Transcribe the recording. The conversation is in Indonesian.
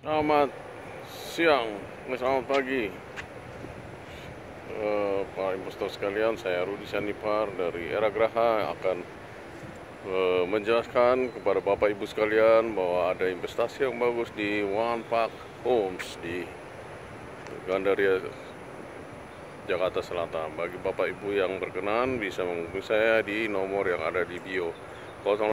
Selamat siang, eh, selamat pagi Eh, Pak investor sekalian, saya Rudi Sanipar dari Era Graha akan eh, menjelaskan kepada Bapak Ibu sekalian bahwa ada investasi yang bagus di One Park Homes di Gandaria Jakarta Selatan. Bagi Bapak Ibu yang berkenan bisa menghubungi saya di nomor yang ada di bio